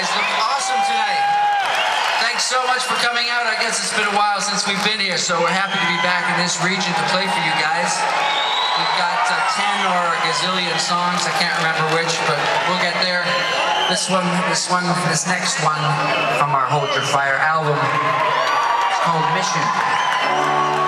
guys look awesome tonight. Thanks so much for coming out. I guess it's been a while since we've been here, so we're happy to be back in this region to play for you guys. We've got uh, 10 or a gazillion songs. I can't remember which, but we'll get there. This one, this one, this next one from our Hold Your Fire album. It's called Mission.